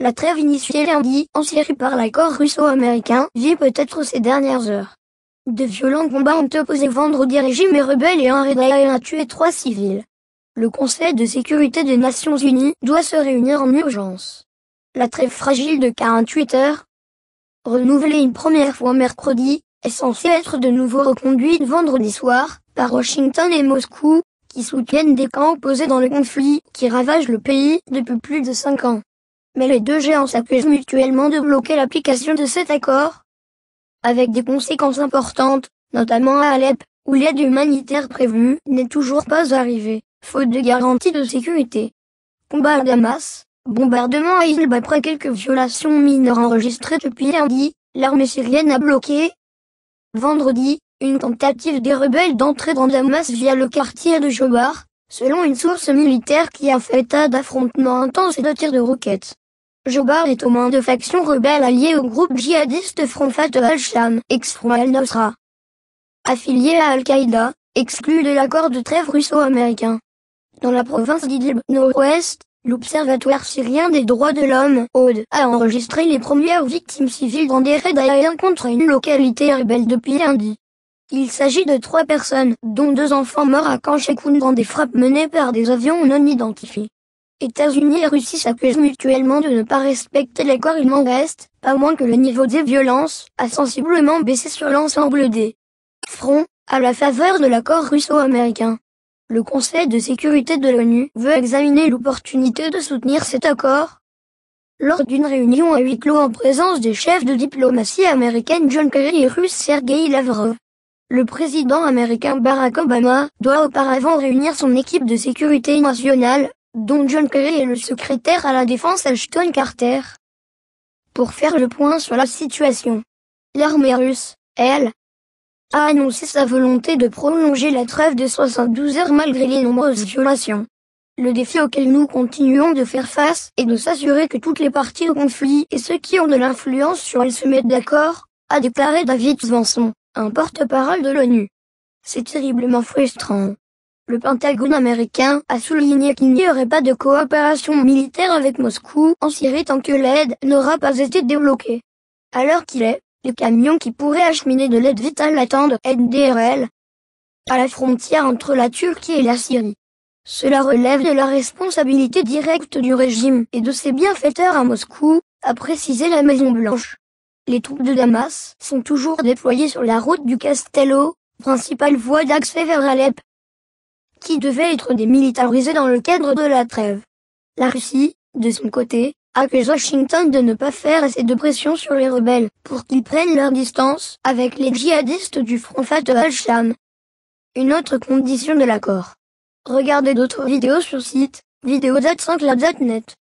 La trêve initiée lundi en Syrie par l'accord russo-américain vit peut-être ces dernières heures. De violents combats ont opposé vendredi régime et rebelles et un raid a tué trois civils. Le Conseil de sécurité des Nations Unies doit se réunir en urgence. La trêve fragile de 48 heures, renouvelée une première fois mercredi, est censée être de nouveau reconduite vendredi soir par Washington et Moscou, qui soutiennent des camps opposés dans le conflit qui ravage le pays depuis plus de cinq ans mais les deux géants s'accusent mutuellement de bloquer l'application de cet accord, avec des conséquences importantes, notamment à Alep, où l'aide humanitaire prévue n'est toujours pas arrivée, faute de garantie de sécurité. Combat à Damas, bombardement à Idlib après quelques violations mineures enregistrées depuis lundi, l'armée syrienne a bloqué. Vendredi, une tentative des rebelles d'entrer dans Damas via le quartier de Jobar, selon une source militaire qui a fait état d'affrontements intenses et de tirs de roquettes. Jobar est aux mains de factions rebelles alliées au groupe djihadiste Front Fatah al-Sham, ex-Front al-Nusra. Affilié à Al-Qaïda, exclu de l'accord de trêve russo-américain. Dans la province d'Idlib nord-ouest, l'Observatoire syrien des droits de l'homme, ODE, a enregistré les premières victimes civiles dans des raids aériens contre une localité rebelle depuis lundi. Il s'agit de trois personnes, dont deux enfants morts à Kanchekoun dans des frappes menées par des avions non identifiés. États-Unis et Russie s'accusent mutuellement de ne pas respecter l'accord il m'en reste, pas moins que le niveau des violences a sensiblement baissé sur l'ensemble des fronts, à la faveur de l'accord russo-américain. Le Conseil de sécurité de l'ONU veut examiner l'opportunité de soutenir cet accord. Lors d'une réunion à huis clos en présence des chefs de diplomatie américaine John Kerry et russe Sergei Lavrov. Le président américain Barack Obama doit auparavant réunir son équipe de sécurité nationale dont John Kerry est le secrétaire à la défense Ashton Carter. Pour faire le point sur la situation, l'armée russe, elle, a annoncé sa volonté de prolonger la trêve de 72 heures malgré les nombreuses violations. Le défi auquel nous continuons de faire face est de s'assurer que toutes les parties au conflit et ceux qui ont de l'influence sur elles se mettent d'accord, a déclaré David Swanson, un porte-parole de l'ONU. C'est terriblement frustrant. Le Pentagone américain a souligné qu'il n'y aurait pas de coopération militaire avec Moscou en Syrie tant que l'aide n'aura pas été débloquée. À l'heure qu'il est, les camions qui pourraient acheminer de l'aide vitale attendent NDRL à la frontière entre la Turquie et la Syrie. Cela relève de la responsabilité directe du régime et de ses bienfaiteurs à Moscou, a précisé la Maison Blanche. Les troupes de Damas sont toujours déployées sur la route du Castello, principale voie d'accès vers Alep qui devait être démilitarisé dans le cadre de la trêve. La Russie, de son côté, accuse Washington de ne pas faire assez de pression sur les rebelles pour qu'ils prennent leur distance avec les djihadistes du Front Fatah al-Sham. Une autre condition de l'accord. Regardez d'autres vidéos sur site vidéo.net.